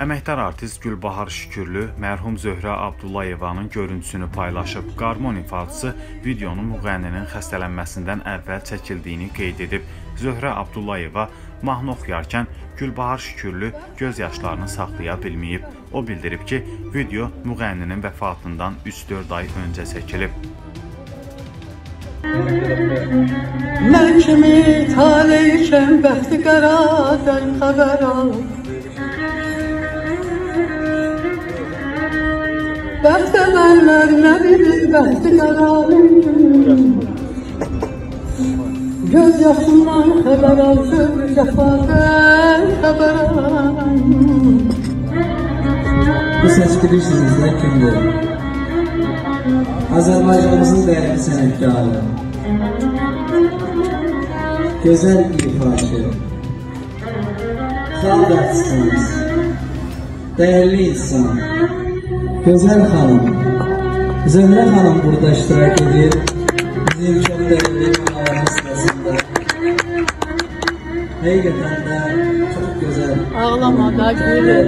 Əməkdar artist Gülbahar Şükürlü mərhum Zöhrə Abdullayevanın görüntüsünü paylaşıb. Qarmon ifaçısı videonun müğənninin xəstələnməsindən əvvəl çəkildiyini qeyd edib. Zöhrə Abdullayeva mahnı oxuyarkən Gülbahar Şükürlü göz yaşlarını saxlaya bilməyib. O bildirib ki, video müğənninin vəfatından 3-4 ay öncə çəkilib. Mən kimi taleyken bəxti qaradan xəbər al Mənlər nə bilir bəxti qaradan Göz yaşından xəbər al, söz cəfadan xəbər al Bu səs bilirsiniz nə kimdir? Azərbaycanımızın dəyərli sənətkarı. Gözəl ifaçı. Xalq artistimiz. Dəyərli insan. Gözəl xanım. Zöhrə xanım burada iştirak edir. Bizim çox dəyərli qonaqlarımız sırasında. Həqiqətən də çox gözəl. Ağlama da gülür